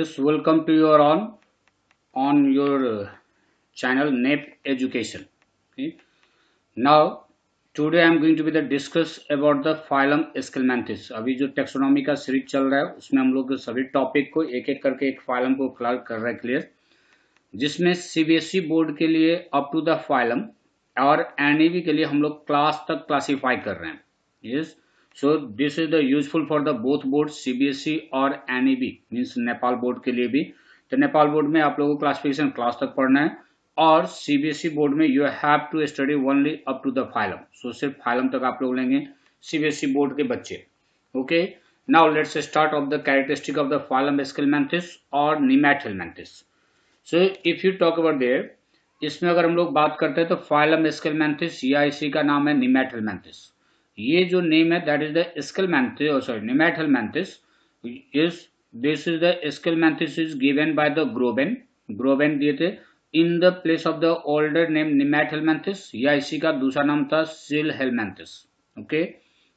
Yes, welcome to your on on your channel NAP Education. Okay. Now I am going to be the discuss about the phylum Schelminthes. अभी जो taxonomy का series चल रहा है उसमें हम लोग सभी टॉपिक को एक एक करके एक फाइलम को फ़िलहाल कर रहे हैं क्लियर जिसमें सीबीएसई बोर्ड के लिए अप टू द फाइलम और एनईवी के लिए हम लोग क्लास तक क्लासीफाई कर रहे हैं yes so this is the useful for the both board CBSE और एनईबी मीन्स नेपाल बोर्ड के लिए भी। तो नेपाल बोर्ड में आप लोगों को क्लासिफिकेशन क्लास तक पढ़ना है और सीबीएसई बोर्ड में you have to study only up to the phylum so सिर्फ़ फाइलम तक आप लोग लेंगे सीबीएसई बोर्ड के बच्चे। Okay now let's start of the characteristic of the phylum Aschelminthes और Nemathelminthes so if you talk about there इसमें अगर हम लोग बात करते हैं तो फाइलम स्किलमेंथिस या इसी का नाम है निमैथिलमेंथिस ये जो नेम है that is the Aschelminthes sorry Nemathelminthes is this is the Aschelminthes is given by the Grobben Grobben दिए थे। In the place of the older name Nemathelminthes या इसी का दूसरा नाम था सिल हेलमेंथिस ओके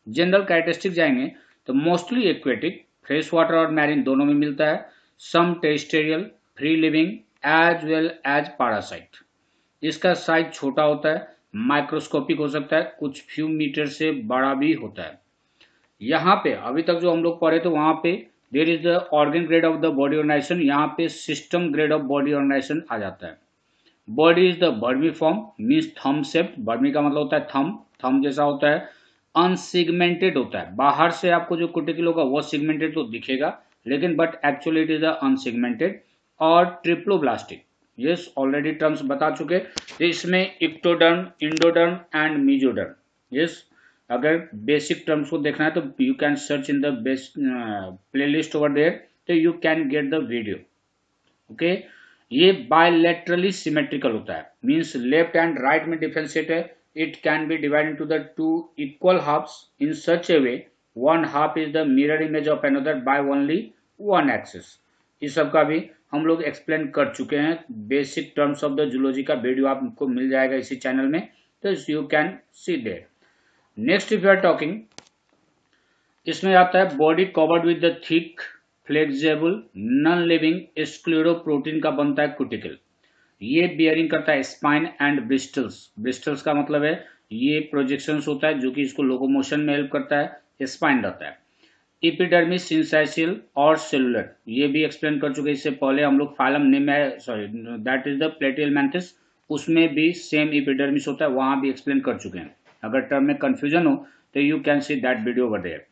जनरल कैरेक्टरिस्टिक जाएँगे तो मोस्टली एक्वेटिक फ्रेश वाटर और मैरिन दोनों में मिलता है। Some terrestrial free living as well as parasite इसका साइज़ छोटा होता है। माइक्रोस्कोपिक हो सकता है, कुछ फ्यू मीटर से बड़ा भी होता है। यहाँ पे, अभी तक जो हम लोग पढ़े तो वहाँ पे there is the organ grade of the body organization यहाँ पे system grade of body organization आ जाता है। Body is the vermiform means थम सेप्ट बर्मी का मतलब होता है थम थम जैसा होता है। अनसिगमेंटेड होता है। बाहर से आपको जो कुटिकल होगा, वो सिगमेंटेड तो दिखेगा, लेकिन but actually it is unsegmented और ट्रिप्लोब्लास्टिक यस ऑलरेडी टर्म्स बता चुके। इसमें ectoderm, endoderm and mesoderm. Yes अगर बेसिक टर्म्स को देखना है तो you can search in the best play list over there तो you can get the video okay ये बायलेटरली सिमेट्रिकल होता है। मीन्स लेफ़्ट एंड राइट में डिफ्रेंशिएट है। It can be divide into the two equal halves in such a way one half is the mirror image of another by only one axis इस सब का भी हम लोग एक्सप्लेन कर चुके हैं। Basic terms of the zoology का वीडियो आपको मिल जाएगा इसी चैनल में। तो you can see there next if you are talking इसमें आता है body covered with the thick flexible non living scleroprotein का बनता है कुटिकल ये बियरिंग करता है स्पाइन एंड ब्रिस्टल्स ब्रिस्टल्स का मतलब है ये प्रोजेक्शन होता है जो कि इसको लोकोमोशन में हेल्प करता है स्पाइन रहता है। इपिडर्मिस सिंसाइसिल और सेलुलर ये भी एक्सप्लेन कर चुके इससे पहले हम लोग phylum name sorry that is the Platyhelminthes उसमें भी सेम इपिडर्मिस होता है, वहाँ भी एक्सप्लेन कर चुके हैं। अगर टर्म में कंफ्यूजन हो तो you can see that video over there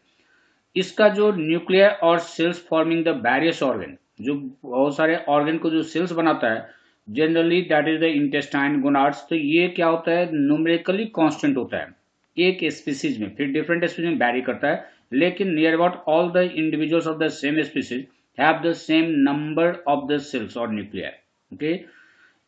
इसका जो न्यूक्लियर और cells forming the various organ जो बहुत सारे ऑर्गेन को जो सेल्स बनाता है generally that is the intestine gonads तो ये क्या होता है? न्यूमेरिकली कांस्टेंट होता है। एक स्पीसीज में, फिर डिफरेंट स्पीसीज में बैरी करता है। लेकिन near about all the individuals of the same species have the same number of the cells और न्यूक्लियर ओके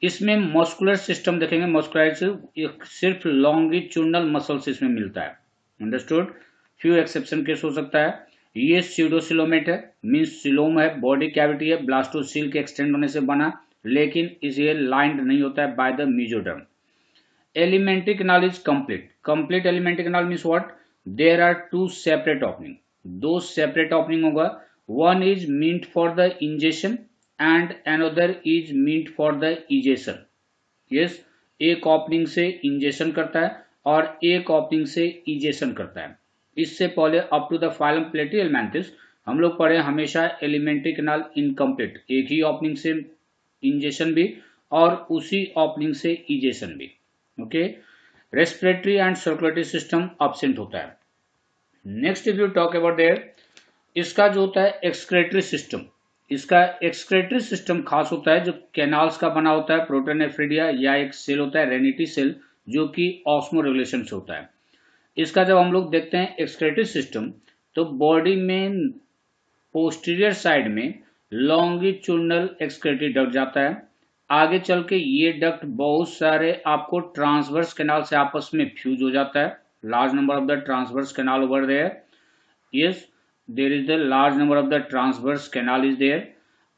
इसमें मस्कुलर सिस्टम देखेंगे मस्कुलर सिर्फ़ लॉन्गिट्यूडनल मसल्स इसमें मिलता है अंडरस्टूड फ्यू एक्सेप्शन केस हो सकता है। ये सीडोसिलोमेट है मीन्स सिलोम है बॉडी कैविटी है ब्लास्टोसील के एक्सटेंड होने से बना, लेकिन इसे लाइंड नहीं होता है by the mesoderm alimentary canal is complete complete alimentary canal means what there are two separate opening दो सेपरेट ओपनिंग होगा। One is meant for the ingestion and another is meant for the egestion yes एक opening से ingestion करता है और एक opening से egestion करता है। इससे पहले up to the phylum Platyhelminthes हम लोग पढ़े हमेशा एलिमेंट्री कैनाल इनकम्प्लीट एक ही ओपनिंग से इंजेशन भी और उसी ओपनिंग से इजेशन भी। Okay respiratory and circulatory system absent होता है। Next if you talk about there इसका जो होता है एक्सक्रेटरी सिस्टम इसका एक्सक्रेटरी सिस्टम खास होता है जो कैनाल्स का बना होता है प्रोटोनेफ्रिडिया या एक सेल होता है रेनिटी सेल जो कि ऑस्मो रेगुलेशन से होता है। इसका जब हम लोग देखते हैं एक्सक्रेटरी सिस्टम तो बॉडी में पोस्टीरियर साइड में लॉन्गिट्यूडनल एक्सक्रेटरी डक्ट जाता है। आगे चल के ये डक्ट बहुत सारे आपको ट्रांसवर्स कैनाल से आपस में फ्यूज हो जाता है। Large number of the transverse canal over there yes there is the large number of the transverse canal is there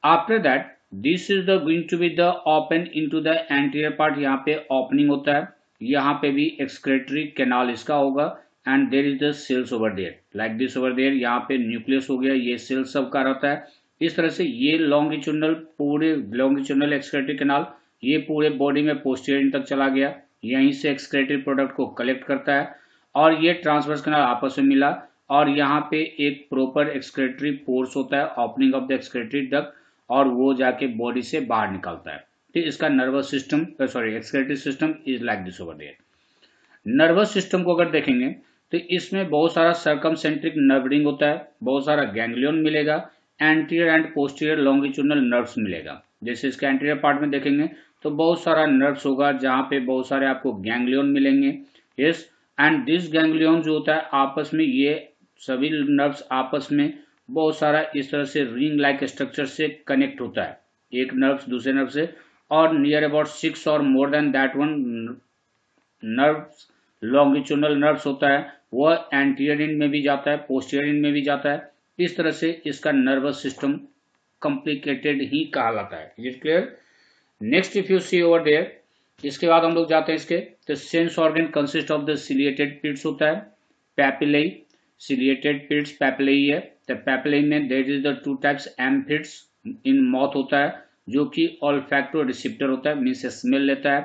after that this is the going to be the open into the anterior part यहाँ पे opening होता है। यहाँ पे भी excretory canal इसका होगा। And there is the cells over there like this over there यहाँ पे न्यूक्लियस हो गया। ये सेल्स सब का रहता है। इस तरह से ये लॉन्गिचुनल पूरे लॉन्गिचुनल एक्सक्रेटरी केनाल ये पूरे बॉडी में पोस्टियर तक चला गया। यहीं से एक्सक्रेटरी प्रोडक्ट को कलेक्ट करता है और ये ट्रांसवर्स केनाल आपस में मिला और यहाँ पे एक प्रॉपर एक्सक्रेटरी पोर्स होता है opening of the excretory duct और वो जाके बॉडी से बाहर निकलता है। ठीक, इसका nervous system sorry excretory system is like this over there nervous system को अगर देखेंगे तो इसमें बहुत सारा सर्कम सेंट्रिक नर्वरिंग होता है, बहुत सारा गैंग्लियन मिलेगा anterior and posterior longitudinal nerves मिलेगा। जैसे इसके एंटीरियर पार्ट में देखेंगे तो बहुत सारा नर्व्स होगा, जहाँ पे बहुत सारे आपको गैंग्लियन मिलेंगे। यस एंड दिस गैंग्लियन जो होता है, आपस में ये सभी नर्व्स आपस में बहुत सारा इस तरह से रिंग लाइक स्ट्रक्चर से कनेक्ट होता है। एक नर्व दूसरे नर्व से, और नियर अबाउट सिक्स और more than that one nerves longitudinal nerves होता है, वह एंटीरियर में भी जाता है पोस्टीरियर में भी जाता है। इस तरह से इसका नर्वस सिस्टम कॉम्प्लिकेटेड ही कहलाता है। Is clear next if you see over there इसके बाद हम लोग जाते हैं इसके। तो sense organ consist of the ciliated pits होता है पैपिलई सिलिएटेड पिट्स पैपिलई है। तो पैपिलई में there is the two types amphids in mouth होता है, जो कि ऑलफैक्टो रिसिप्टर होता है मीन्स स्मेल लेता है।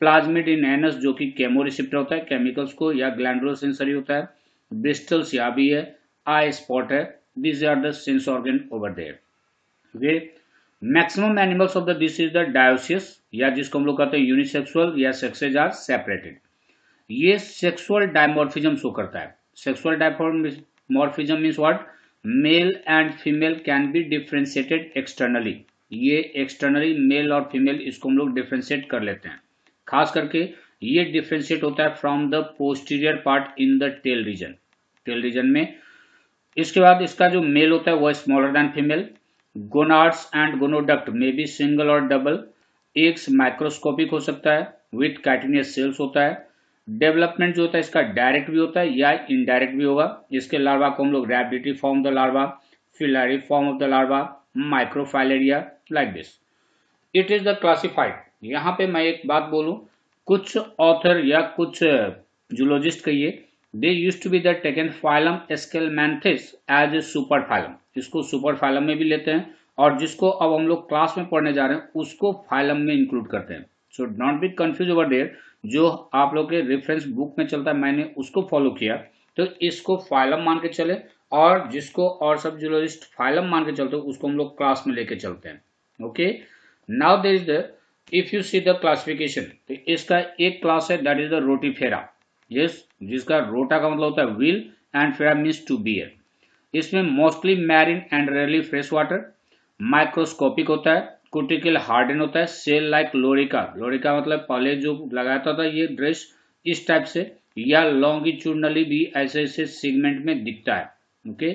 प्लाज्मिड इन एनस जो कि केमो रिसिप्टर होता है केमिकल्स को या ग्लैंडुलर सेंसरी होता है। ब्रिस्टल्स या भी है। आई स्पॉट है। These are the sense organ over there. Okay? Maximum animals of the this is the dioecious या जिसको हम लोग कहते हैं यूनिसेक्सुअल या सेक्सेज आर सेपरेटेड ये सेक्सुअल डायमोर्फिज्म शो करता है। Sexual dimorphism means what male and female can be differentiated externally ये एक्सटर्नली मेल और फीमेल इसको हम लोग डिफ्रेंशिएट कर लेते हैं। खास करके ये डिफ्रेंशिएट होता है from the posterior part in the tail region tail region में इसके बाद इसका जो मेल होता है, वो smaller than female gonads and gonoduct में बी सिंगल और डबल एग्स माइक्रोस्कोपिक हो सकता है विथ कैटिनियस सेल्स होता है. डेवलपमेंट जो होता है, इसका डायरेक्ट भी होता है या इनडायरेक्ट भी होगा. इसके लार्वा को हम लोग rhabditiform the larva filariform of the larva microfilaria like this it is the classified यहाँ पे मैं एक बात बोलूँ, कुछ ऑथर या कुछ जूलॉजिस्ट कहिए they use to be the taken phylum Aschelminthes as a super phylum इसको सुपर फाइलम में भी लेते हैं और जिसको अब हम लोग क्लास में पढ़ने जा रहे हैं, उसको फाइलम में इंक्लूड करते हैं। So don't be confuse over there जो आप लोग के रेफरेंस बुक में चलता है, मैंने उसको फॉलो किया। तो इसको फाइलम मान के चले और जिसको और सब जूलॉजिस्ट फाइलम मान के चलते उसको हम लोग क्लास में लेके चलते हैं। Okay now there is the if you see the classification तो इसका एक क्लास है that is the rotifera yes जिसका रोटा का मतलब होता है wheel and fera means to bear इसमें mostly marine and rarely fresh water microscopic होता है कुटिकल हार्डन होता है सेल लाइक लोरिका लोरिका मतलब पहले जो लगाता था ये ड्रेस इस टाइप से, या लॉन्गिट्यूडनली भी ऐसे ऐसे सिगमेंट में दिखता है okay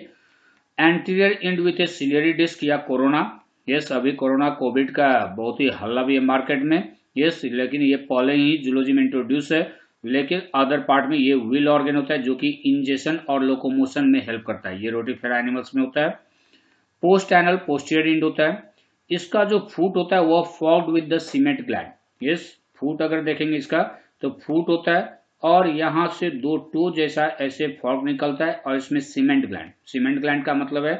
anterior end with a ciliary disc या कोरोना यस अभी कोरोना कोविड का बहुत ही हल्ला भी है मार्केट में. यस लेकिन ये पहले ही जूलॉजी में इंट्रोड्यूस है लेकिन अदर पार्ट में ये व्हील ऑर्गेन होता है जो कि इंजेशन और लोकोमोशन में हेल्प करता है। ये रोटीफेरा एनिमल्स में होता है। पोस्ट एनल पोस्टियर इंड होता है। इसका जो फूट होता है वह forked with the cement gland yes foot अगर देखेंगे इसका तो फूट होता है और यहाँ से दो टू जैसा ऐसे फॉग निकलता है और इसमें सीमेंट ग्लैंड सीमेंट ग्लैंड का मतलब है,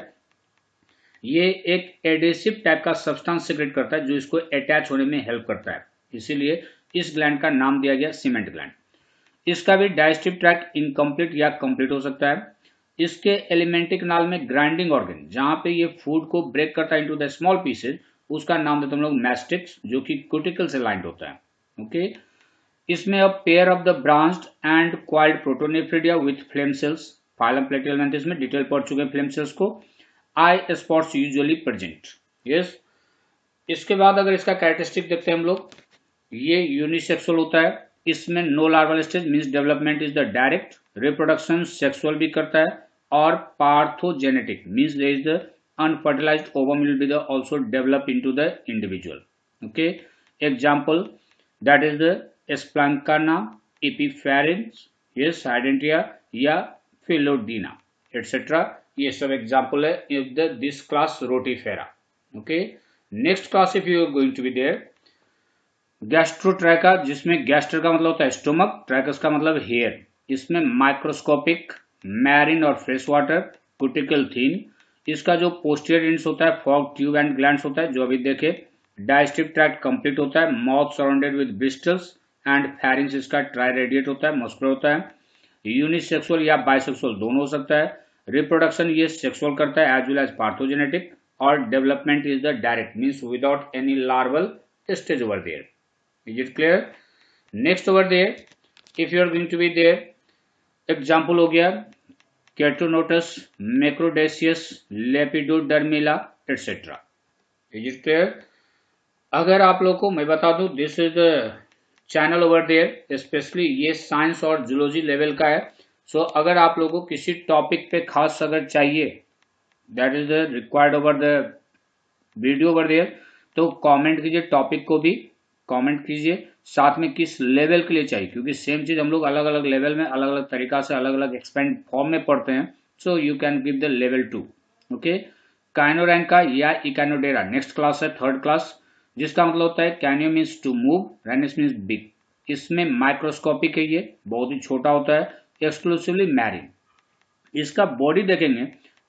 ये एक एडेसिव टाइप का सब्सटेंस सिक्रेट करता है जो इसको अटैच होने में हेल्प करता है। इसीलिए इस ग्लैंड का नाम दिया गया सीमेंट ग्लैंड इसका भी डायस्टिव ट्रैक इनकम्प्लीट या कंप्लीट हो सकता है। इसके एलिमेंटिक नाल में ग्राइंडिंग ऑर्गन जहाँ पे ये फ़ूड को ब्रेक करता है इनटू द स्मॉल पीसेज उसका नाम देते हम लोग मैस्टिक्स जो कि क्यूटिकल से लाइंड होता है। ओके इसमें अब pair of the branched and coiled protonephridia with flame cells phylum प्लेटियल में डिटेल पढ़ चुके हैं फ्लेम सेल्स को। Eye spots usually present yes इसके बाद अगर इसका कैरेक्टरिस्टिक देखते हैं हम लोग, ये यूनिसेक्सुअल होता है। इसमें no larval stage means development is the direct reproduction sexual भी करता है और parthenogenetic means the is the unfertilise ovum will be the also develop into the individual okay example that is the एस्प्लाकाना इपीफेरिंस yes आइडेंटिया या फिलोडीना etcetera ये सब example है if this class rotifera okay next class if you going to be there gastrotricha जिसमें gaster का मतलब होता है स्टोमक, ट्रैकस का मतलब हेयर। इसमें माइक्रोस्कोपिक, मैरिन और फ्रेश वाटर कुटिकल थीन। इसका जो पोस्टियर इंड्स होता है, फॉग ट्यूब एंड ग्लैंड होता है, जो अभी देखे डाइजेस्टिव ट्रैक्ट कंप्लीट होता है mouth surrounded with bristles and pharynx इसका ट्राई रेडिएट होता है मस्कुलर होता है। यूनिसेक्सुअल या बाइसेक्सुअल दोनों हो सकता है। रिप्रोडक्शन ये सेक्सुअल करता है एज वेल एज पार्थोजेनेटिक और development is the direct means without any larval stage over there is it clear next over there if you are going to be there example हो गया केट्रोनोटस मैक्रोडेसियस लेपिडोडर्मिला etcetera is it clear अगर आप लोग को मैं बता दूँ this is channel over there specially ये साइंस और जूलॉजी लेवल का है. सो so, अगर आप लोगों को किसी टॉपिक पे खास अगर चाहिए that is the required over the video over there तो कमेंट कीजिए टॉपिक को भी. कमेंट कीजिए। साथ में किस लेवल के लिए चाहिए? क्योंकि सेम चीज़ हम लोग अलग अलग लेवल में अलग अलग तरीका से अलग अलग एक्सपेंड फॉर्म में पढ़ते हैं। So you can give the level to okay काइनोरैन या इकानोडेरा नेक्स्ट क्लास है थर्ड क्लास जिसका मतलब होता है कैनियो मीन्स टू मूव रेनिस मीन्स बिग इसमें माइक्रोस्कोपिक है ये, बहुत ही छोटा होता है। एक्सक्लूसिवली मैरिन इसका बॉडी देखेंगे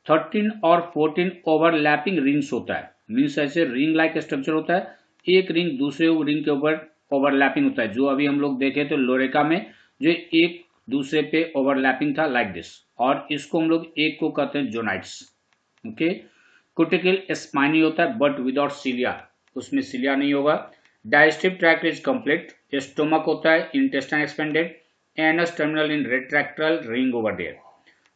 13 और 14 ओवरलैपिंग रिंग्स होता है। मीन्स ऐसे रिंग लाइक स्ट्रक्चर होता है। एक रिंग दूसरे रिंग के ऊपर ओवरलैपिंग होता है। जो अभी हम लोग देखे तो लोरेका में, जो एक दूसरे पे ओवरलैपिंग था लाइक दिस और इसको हम लोग एक को कहते हैं जोनाइट्स ओके कुटिकल स्पाइनी होता है बट विदाउट सीलिया उसमें सिलिया नहीं होगा। Digestive tract is complete stomach होता है intestine expanded anus terminal in retractile ring over there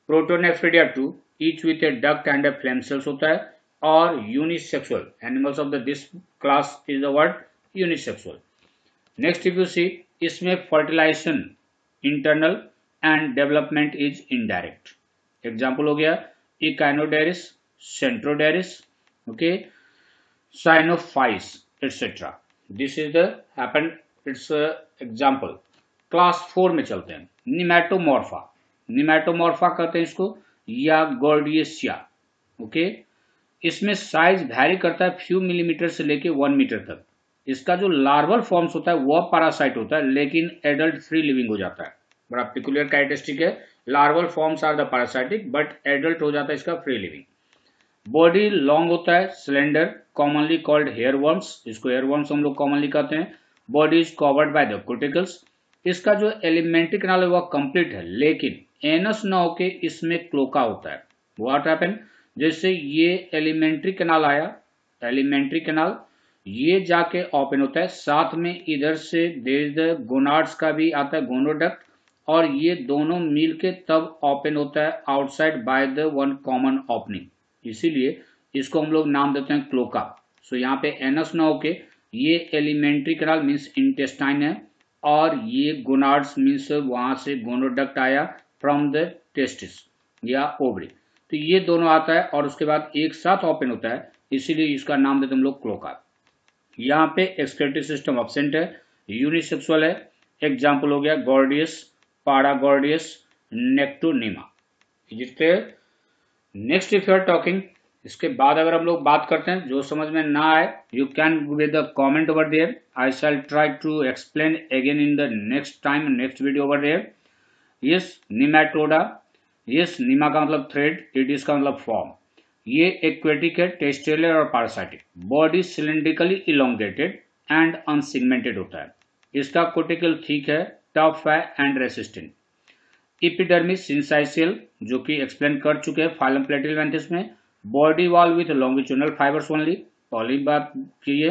protonephridia two each with a duct and a flame cells होता है। और unisexual animals of the this class is the word unisexual next if you see इसमें fertilization internal and development is indirect example हो गया echinoderes centroderes okay cyanophys, etc. This is the happened. It's a example. Class four में चलते हैं nematomorpha nematomorpha कहते हैं इसको या गोर्डियसिया ओके इसमें साइज़ वैरी करता है फ्यू मिलीमीटर से लेके वन मीटर तक। इसका जो लार्वल फॉर्म्स होता है वह पैरासाइट होता है, लेकिन एडल्ट फ्री लिविंग हो जाता है। बड़ा पिकुलर कैरेक्टरिस्टिक है। Larval forms are the parasitic but adult हो जाता है इसका फ्री लिविंग बॉडी लॉन्ग होता है cylinder commonly called hair worms जिसको हेयर वर्म्स हम लोग कॉमनली कहते हैं। Body is covered by the cuticles इसका जो एलिमेंट्री कैनाल है वह कंप्लीट है, लेकिन एनस न होके इसमें क्लोका होता है। वॉट हैपन जैसे ये एलिमेंट्री कैनाल आया, एलिमेंट्री कैनाल ये जाके ओपन होता है। साथ में इधर से देर द गोनार्ड्स का भी आता है गोनोडक्ट और ये दोनों मिल के तब ओपन होता है outside by the one common opening इसीलिए इसको हम लोग नाम देते हैं क्लोका सो यहाँ पे एनस ना होके ये एलिमेंट्री कैनाल मीन्स इंटेस्टाइन है, और ये गोनार्ड्स मीन्स वहाँ से गोनोडक्ट आया फ्रॉम द टेस्टिस या ओवरी तो ये दोनों आता है और उसके बाद एक साथ ओपन होता है, इसीलिए इसका नाम देते हम लोग क्लोका यहाँ पे एक्सक्रेटिव सिस्टम ऑब्सेंट है यूनिसेक्सुअल है एग्ज़ाम्पल हो गया गॉर्डियस पारागॉर्डियस नेक्टोनिमा clear next if you are talking इसके बाद अगर हम लोग बात करते हैं, जो समझ में ना आए you can with comment over there I shall try to explain again in the next time next video over there yes nematoda yes nema का मतलब थ्रेड इडिस का मतलब फॉर्म ये एक्वेटिक है टेस्टेलर और parasitic body cylindrically elongated and unsegmented होता है. इसका कोटिकल ठीक है टफ है एंड रेसिस्टेंट इपिडर्मिस सिंसाइसियल जो कि एक्सप्लेन कर चुके हैं फाइलम प्लेटिलवेंथिस में body wall with longitudinal fibres only पहली बात की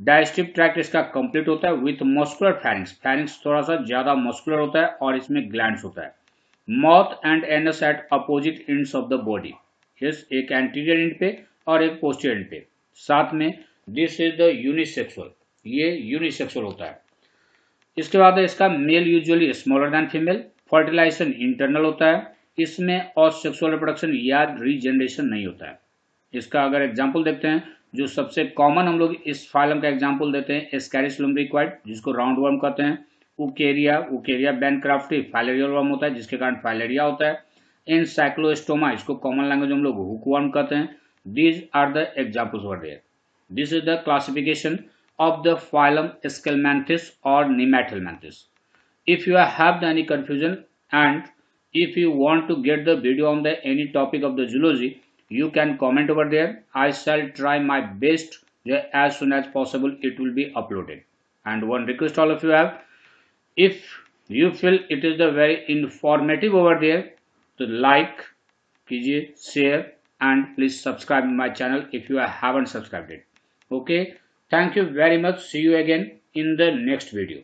डाइजेस्टिव ट्रैक्ट इसका कंप्लीट होता है विथ मस्कुलर फैरिंग्स फैरिंग्स थोड़ा सा ज़्यादा मस्कुलर होता है और इसमें ग्लैंड्स होता है. Mouth and anus at opposite ends of the body yes एक एंटीरियर इंड पे और एक पोस्टियर इंड पे। साथ में दिस इज़ द यूनिसेक्सुअल ये यूनिसेक्सुअल होता है। इसके बाद इसका male usually smaller than female fertilisation internal होता है। इसमें और सेक्सुअल रिप्रोडक्शन या रीजनरेशन नहीं होता है। इसका अगर एग्ज़ाम्पल देखते हैं, जो सबसे कॉमन हम लोग इस फाइलम का एग्ज़ाम्पल देते हैं एस्कैरिस लुम्ब्रिक्वाइड जिसको राउंड वर्म कहते हैं। उकेरिया उकेरिया बैनक्राफ्टी फाइलेरियल वर्म होता है, जिसके कारण फाइलेरिया होता है। इन साइक्लोस्टोमा, इसको कॉमन लैंग्वेज हम लोग हुकवर्म कहते हैं। These are the examples word air this is the classification of the phylum स्केलमैंथिस और निमैथिलमैंथिस if you have any confusion and if you want to get the video on the any topic of the zoology you can comment over there I shall try my best as soon as possible it will be uploaded and one request all of you have if you feel it is the very informative over there to like कीजिए share and please subscribe my channel if you haven't subscribed it okay thank you very much see you again in the next video